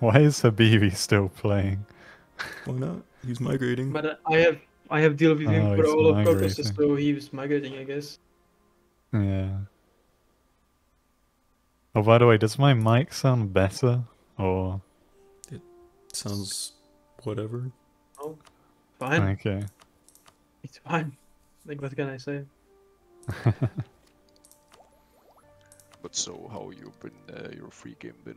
Why is Habibi still playing? Why not? He's migrating. But uh, I have I have deal with him Oh, for he's all of purposes, so he was migrating, I guess. Yeah. Oh, by the way, does my mic sound better? Or It Sounds whatever. Oh, fine, okay? it's fine. Like what can I say? But so, how you been? Uh, your free game been,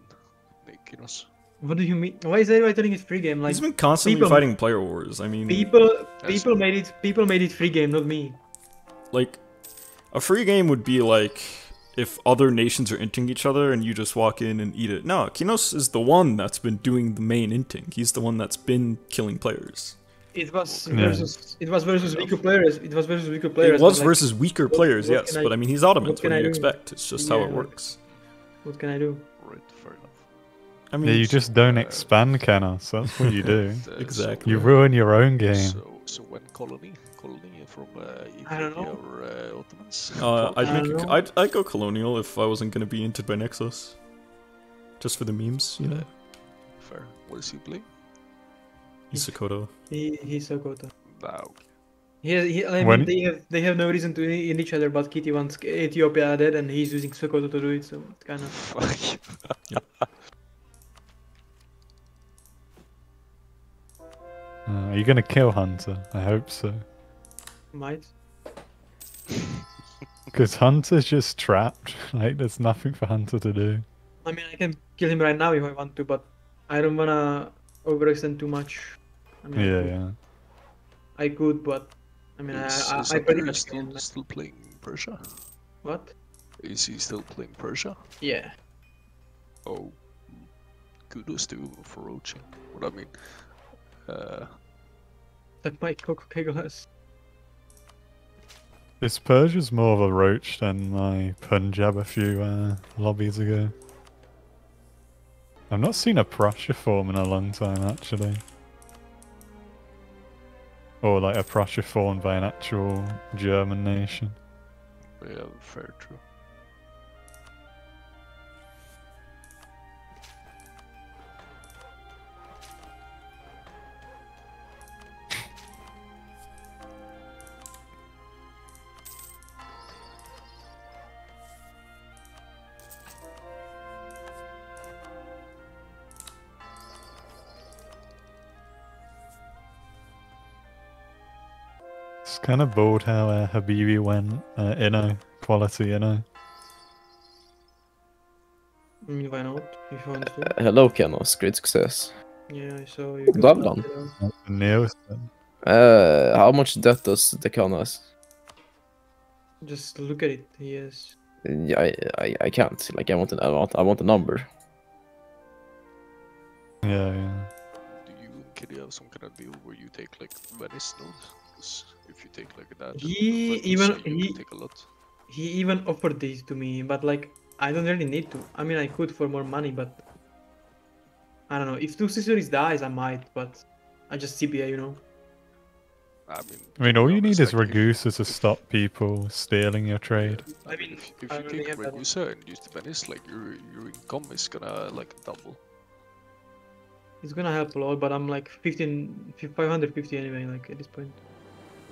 making us? What do you mean? Why is everybody telling it's free game? Like He's been constantly people- fighting player wars. I mean, people That's- people made it people made it free game, not me. like a free game would be like if other nations are inting each other and you just walk in and eat it. No, Kinos is the one that's been doing the main inting. He's the one that's been killing players. It was Yeah. versus it was versus weaker players. It was versus weaker players. it was but, like, versus weaker what- players, what yes, I- but I mean he's Ottomans. what What, do you do? expect? It's just how it works. What can I do? Right, fair enough. I mean, Yeah, you just don't uh, expand, Kenos. That's what you do. Exactly. You ruin your own game. So, so when colony, colony from uh, I don't know. or uh, Ottomans. Uh, I'd I make don't know. I'd, I'd go colonial if I wasn't gonna be entered by Nexus. Just for the memes, you know. fair. What does he play? He's Sokoto. He he's Sokoto. Nah, okay. He, has, he I mean, When- they have they have no reason to in each other, but Kitty wants Ethiopia dead, and he's using Sokoto to do it, so it's kind of Fuck. Uh, are you gonna kill Hunter? I hope so. might. Because Hunter's just trapped. Like, there's nothing for Hunter to do. I mean, I can kill him right now if I want to, but I don't wanna overextend too much. I mean, Yeah, could- yeah. I could, but I mean, I Is, I, is I pretty much still, can. still playing Persia? What? Is he still playing Persia? Yeah. Oh, kudos to him for roaching. What I mean, uh, Like my Coco Kegels. This is more of a roach than my Punjab a few uh, lobbies ago. I've not seen a Prussia form in a long time, actually. Or like a Prussia formed by an actual German nation. yeah, fair, true. It's kind of bold how uh, Habibi went uh, Inno quality Inno. I mean, why not? If you want to. Hello, Kenos. Great success. Yeah, I saw you. Well got done. that, uh, Nielsen. Uh, how much debt does the Kenos? Just look at it. He has. Yeah, I, I, I can't. Like, I want, an, I want, I want a number. Yeah, yeah. Do you and Kitty have some kind of deal where you take like Venice nodes? 'Cause if you take like that, He even- you can he- take a lot. He even offered this to me, but like I don't really need to. I mean, I could for more money, but I don't know. If two sisters dies, I might, but I just CBA, you know. I mean, I mean, all you need is like, Ragusa to stop people stealing your trade. I I mean, mean, if, if I you already take have that one. Ragusa and use the Venice, like your your income is gonna like double. It's gonna help a lot, but I'm like 15, 550 anyway, like at this point.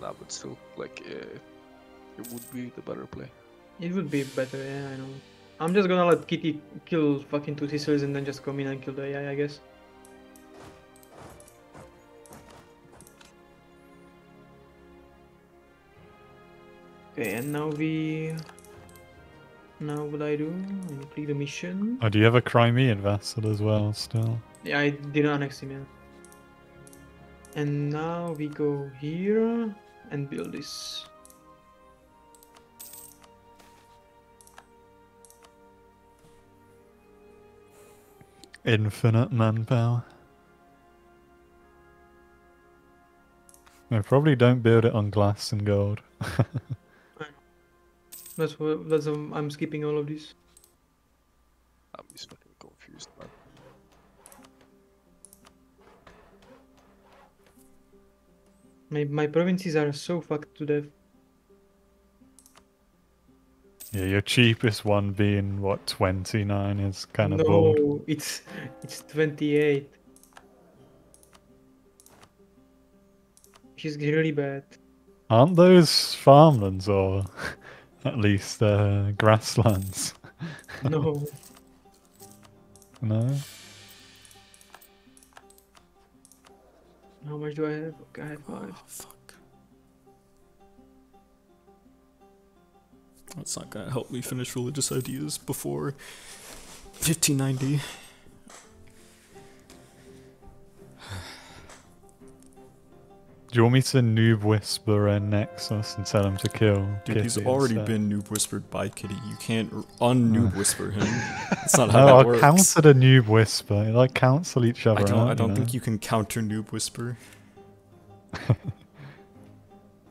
Nah, but still, like uh, it would be the better play. It would be better, yeah, I know. I'm just gonna let Kitty kill fucking two sisters and then just come in and kill the AI, I guess. Okay, and now we... Now what I do? I complete the mission. Oh, do you have a Crimean vassal as well still? Yeah, I didn't annex him yet. And now we go here and build this. Infinite manpower. No, probably don't build it on glass and gold. That's what that's um, I'm skipping all of this. I'm just fucking confused, man. My my provinces are so fucked to death. Yeah, your cheapest one being what twenty nine is kind of bold. no, it's it's 28. She's really bad. Aren't those farmlands or at least uh, grasslands? No. No. How much do I have? Okay, I have oh, five. Oh, fuck. That's not gonna help me finish religious ideas before 1590. Do you want me to noob whisper and Nexus and tell him to kill? Dude, he's already instead? been noob whispered by Kitty. You can't r- un-noob whisper him. That's not how No, that I'll works. counter the noob whisper. They, Like cancel each other I don't. out. I don't you think you can counter noob whisper.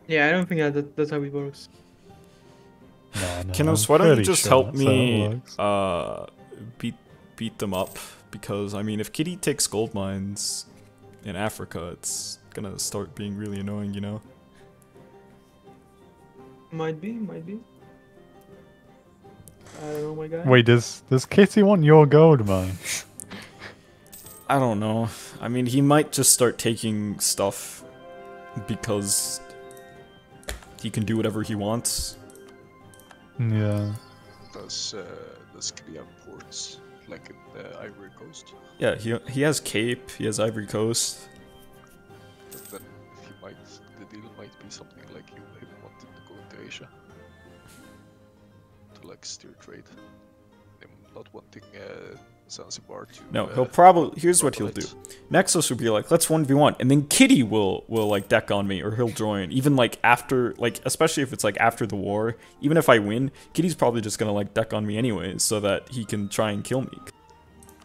Yeah, I don't think that, that that's how it works. No, no, Kinos, I'm why don't you just sure help that's how it me uh, beat beat them up? Because I mean, if Kitty takes gold mines in Africa, it's gonna start being really annoying, you know. Might be, might be. I don't know, my guy. Wait, does does Kitty want your gold mine? I don't know. I mean, he might just start taking stuff because he can do whatever he wants. Yeah. Does uh, does Kitty have ports like the Ivory Coast? Yeah, he he has Cape, he has Ivory Coast. But then he might the deal might be something like you him wanting to go into Asia to like steer trade. Him not wanting uh, Zanzibar to. No, uh, he'll probably. Here's what he'll do. dominate. Nexus will be like, let's one v one, and then Kitty will will like deck on me, or he'll join. Even like after, like especially if it's like after the war. Even if I win, Kitty's probably just gonna like deck on me anyways, so that he can try and kill me.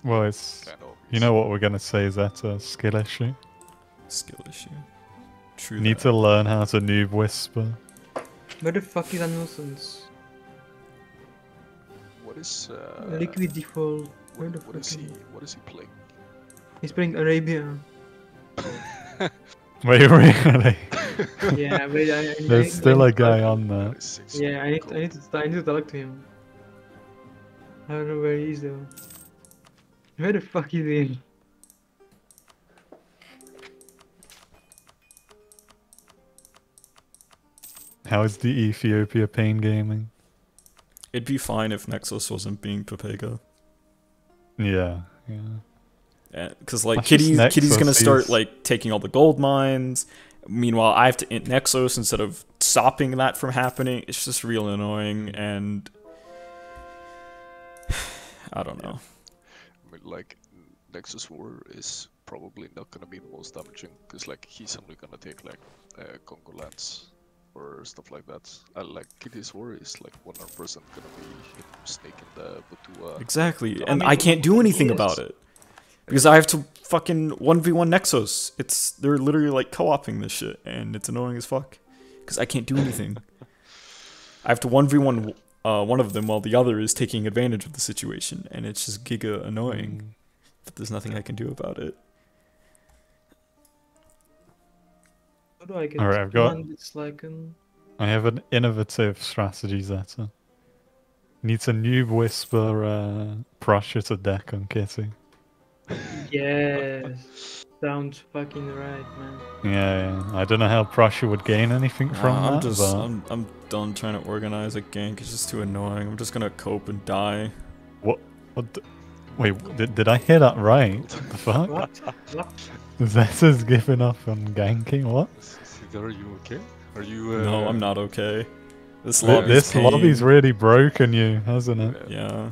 Well, it's Kind of you know what we're gonna say is that a skill issue. Skill issue. True. Need that. to learn how to noob whisper. Where the fuck is Annocence? What is uh, Liquid default. Where What, the what fuck is is he? he? What is he playing? He's playing Arabia. Wait, really? yeah, but I, I, I, There's I- still a guy on That there. is six Yeah, I need, I need to, I need to talk to him. I don't know where he is though. Where the fuck is he? How is the Ethiopia pain gaming? It'd be fine if Nexus wasn't being Pepega. Yeah, yeah. Because like That's just Kitty's Kitty's gonna start he's- like taking all the gold mines. Meanwhile, I have to int Nexus instead of stopping that from happening. It's just real annoying, and I don't know. I mean, like Nexus War is probably not gonna be the most damaging because like he's only gonna take like uh, Congo lands or stuff like that. Uh, like Kitty's War is like 100% gonna be him snaking the Butua. Exactly, I and mean, I can't do anything yes. about it because I have to fucking one v one Nexus. It's they're literally like co-oping this shit, and it's annoying as fuck because I can't do anything. I have to one v one uh, one of them while the other is taking advantage of the situation, and it's just giga annoying. But there's nothing I can do about it. How do I get Alright, I've got- one that's like an... I have an innovative strategy, Zeta. Needs a new whisper uh, Prussia to deck on Kitty. Yes. Sounds fucking right, man. Yeah, yeah. I don't know how Prussia would gain anything from Nah, I'm that, just but I'm I'm done trying to organize a gank. It's just too annoying. I'm just gonna cope and die. what the- Wait, did, did I hear that right? The fuck? What? what? Zeta's giving up on ganking? What? Are you okay? Are you? Uh, No, I'm not okay. This lobby's this pain. lobby's really broken you, hasn't it? Yeah. uh,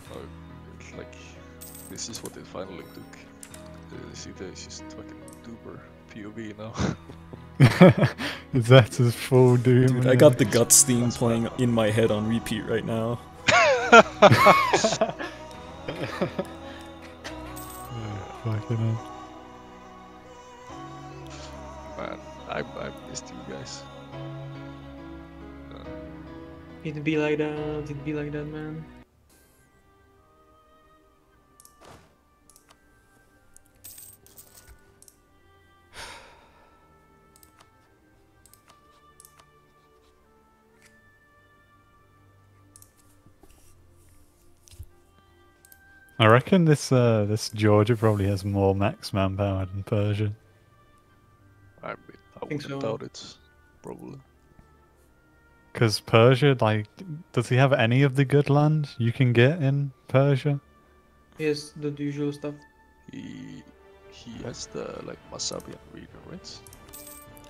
it's like this is what it finally took. Uh, see, there's just fucking duper POV now. Zeta's full doom. Dude, I got the guts theme playing in my head on repeat right now. Fucking hell. Man, I I missed you guys. Uh, It'd be like that. It'd be like that, man. I reckon this uh this Georgia probably has more max manpower than Persia. I mean, I think wouldn't so. doubt it. Probably. Because Persia, like, does he have any of the good land you can get in Persia? Yes, the usual stuff. He he has the like Masabian region, right?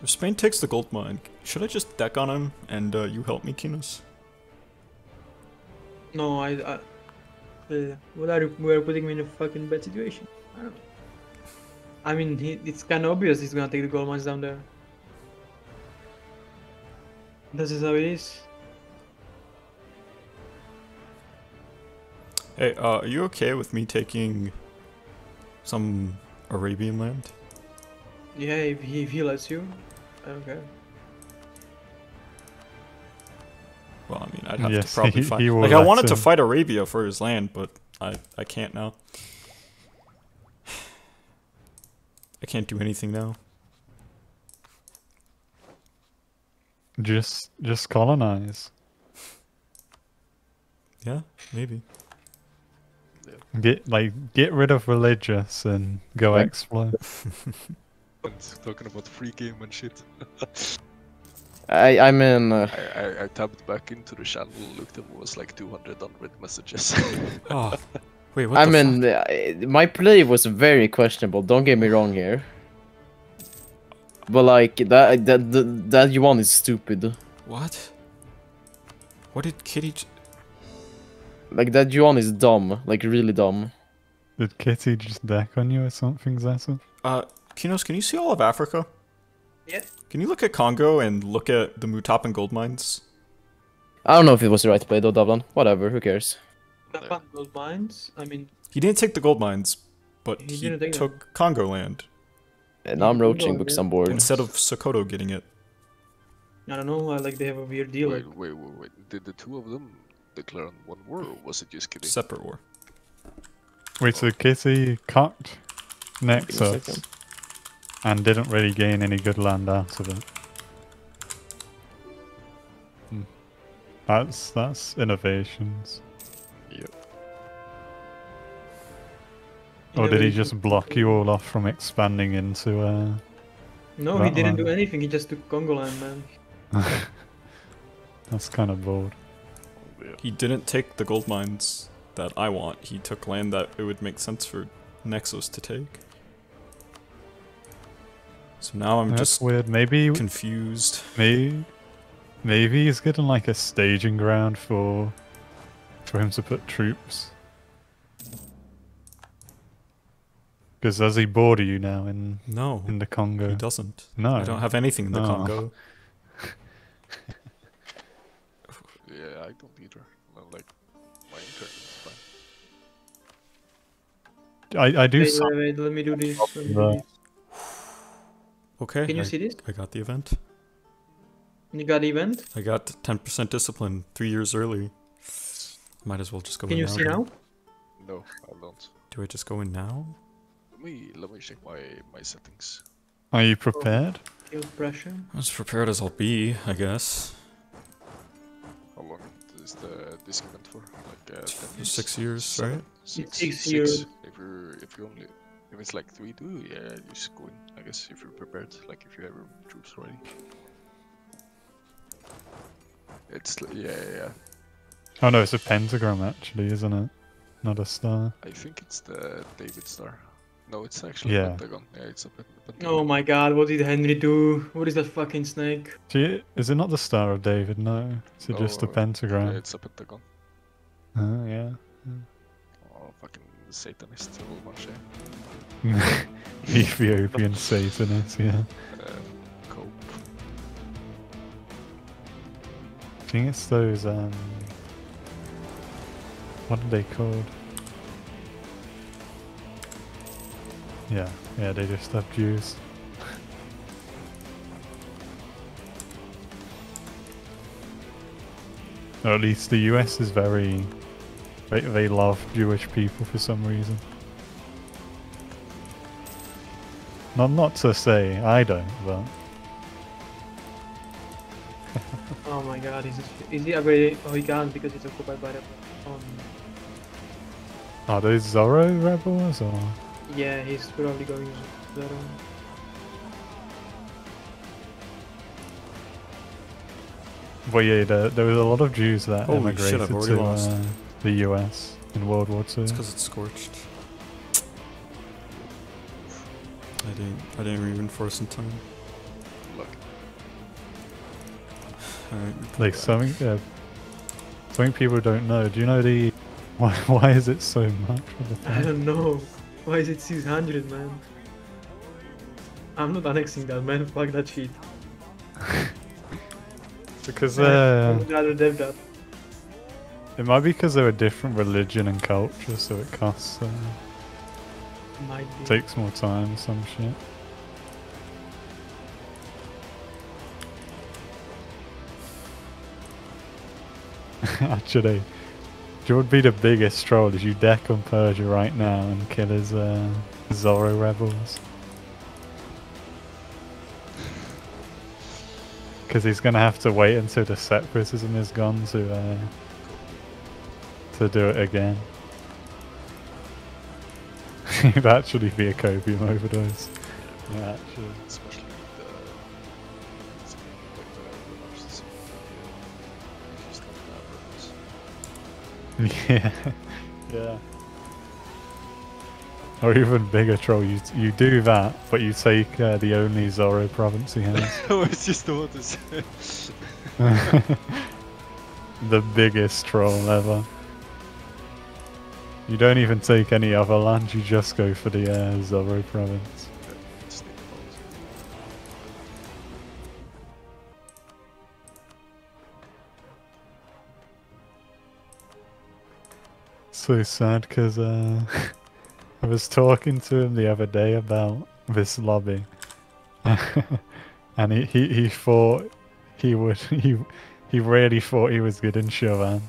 If Spain takes the gold mine, should I just deck on him and uh, you help me, Kinos? No, I. I uh, what are? We're putting me in a fucking bad situation. I don't know. I mean, he, it's kind of obvious he's gonna take the gold mines down there. This is how it is. Hey, uh, are you okay with me taking some Arabian land? Yeah, if he, if he lets you, I don't care. I'd have Yes, to probably he- fight. he like, I let wanted to fight Arabia for his land, but I I can't now. I can't do anything now. Just just colonize. Yeah, maybe. Get like get rid of religious and go Right. explore. Talking about free game and shit. I I mean, uh, I, I, I tapped back into the channel, and looked at what was like 200 unread messages. Oh, wait, what I the mean, uh, my play was very questionable. Don't get me wrong here. But like that that that, that one is stupid. What? What did Kitty... j- Like that Yuan is dumb, like really dumb. Did Kitty just deck on you or something, Zeta? Uh, Kinos, can you see all of Africa? Yeah. Can you look at Congo and look at the Mutapan gold mines? I don't know if it was the right play though, Dublin. Whatever, who cares? The fun gold mines. I mean, He didn't take the gold mines, but He he, didn't them. took Congo land And I'm roaching yeah. because I'm bored. instead of Sokoto getting it. I don't know. I like they have a weird deal. wait, wait, wait, wait. Did the two of them declare on one war, or was it just kidding? Separate war. Wait, so Kitty cocked Give me a Nexus second. And didn't really gain any good land out of it. Hmm. That's that's innovations. Yep. Or did he just block you all off from expanding into uh No, he didn't do anything. He just took Congo land, man. That's kind of bold. He didn't take the gold mines that I want. He took land that it would make sense for Nexus to take. So now I'm That's just weird. Maybe confused. maybe maybe he's getting like a staging ground for for him to put troops. Because does he border you now in No, in the Congo? he doesn't. No, I don't have anything in the No. Congo. Yeah, I don't either. Well, like, my internet is fine. I I do. Wait, wait, wait. Let me do this. Let me do this. Okay, Can you I, see this? I got the event. You got the event. I got 10% discipline three years early. Might as well just go Can in you see now? No, I don't. Do I just go in now? Let me let me check my my settings. Are you prepared? Field pressure. As prepared as I'll be, I guess. How long is the this event for? Like uh, 10 For six years, right? Six, six years. If you're if you only if it's like three two, yeah, you just go in. I guess if you're prepared, like if you have your troops ready. It's yeah, yeah, yeah. Oh no, it's a pentagram actually, isn't it? Not a star. I think it's the David Star. No, it's actually Yeah. Pentagon. Yeah, it's a pen- Oh my god, what did Henry do? What is that fucking snake? Gee, is it not the Star of David? No, is it just a oh, No, Yeah, pentagram? it's a Pentagon. Oh yeah. Fucking Satanist, much. Ethiopian Satanist, yeah. Uh, cope. I think it's those um what are they called? Yeah, yeah, they just have Jews. or at least the US is very they, they love Jewish people for some reason. Not not to say I don't, but Oh my god, is this, is he upgrading? Oh, he can't because it's occupied by the. Um, Are those Zoro rebels or? Yeah, he's probably going there. Well, yeah, there, there was a lot of Jews that Holy emigrated shit, I've already to lost. uh, the US in World War Two. It's because it's scorched. I didn't. I didn't reinforce in time. Look, Alright. Like something, uh, something people don't know. Do you know the why? Why is it so much for the I don't know. Why is it 600, man? I'm not annexing that, man. Fuck that shit. Because I uh, would rather have that. It might be because they're a different religion and culture, so it costs uh, Might be. takes more time. Some shit. Actually, do you would be the biggest troll is you deck on Persia right now and kill his uh, Zorro rebels. Because he's gonna have to wait until the separatism is gone to uh, to do it again. It'd actually be a copium overdose. Yeah, actually. especially with the it's like the the narcissism if you start to have rebels. Yeah. Yeah. Or even bigger troll, you you do that, but you take uh, the only Zorro province he has. I was just about to say. the biggest troll ever. You don't even take any other land, you just go for the uh, Zorro province. So sad because uh, I was talking to him the other day about this lobby, and he, he, he thought he would he he really thought he was good in Chauvin.